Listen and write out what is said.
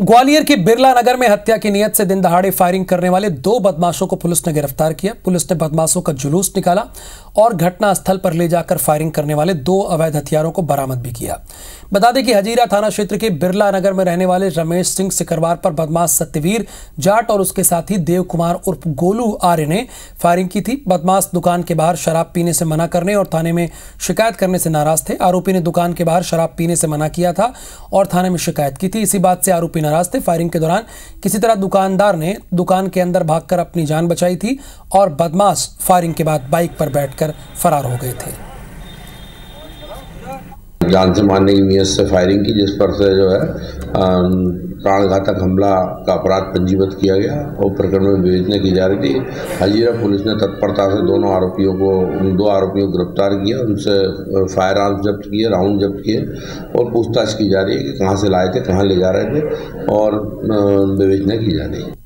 ग्वालियर के बिरला नगर में हत्या की नियत से दिन दहाड़े फायरिंग करने वाले दो बदमाशों को पुलिस ने गिरफ़्तार किया। पुलिस ने बदमाशों का जुलूस निकाला और घटना स्थल पर ले जाकर फायरिंग करने वाले दो अवैध हथियारों को बरामद भी किया। बता दें कि हजीरा थाना क्षेत्र के बिरला नगर में रहने वाले रमेश सिंह सिकरवार पर बदमाश सत्यवीर जाट और उसके साथी देव कुमार उर्फ़ गोलू आर्य ने फायरिंग की थी। बदमाश दुकान के बाहर शराब पीने से मना करने और थाने में शिकायत करने से नाराज़ थे। आरोपी ने दुकान के बाहर शराब पीने से मना किया था और थाने में शिकायत की थी। इसी बात से आरोपी नाराज़ थे। फायरिंग के दौरान किसी तरह दुकानदार ने दुकान के अंदर भागकर अपनी जान बचाई थी और बदमाश फायरिंग के बाद बाइक पर बैठकर फरार हो गए थे। जान से मारने की नीयत से फायरिंग की, जिस पर से जो है प्राणघातक हमला का अपराध पंजीबद्ध किया गया, और प्रकरण में विवेचना की जा रही थी। हजीरा पुलिस ने तत्परता से दोनों आरोपियों को, उन दो आरोपियों को गिरफ़्तार किया, उनसे फायर आर्म्स जब्त किए राउंड जब्त किए, और पूछताछ की जा रही है कि कहाँ से लाए थे, कहाँ ले जा रहे थे, और विवेचना की जा रही है।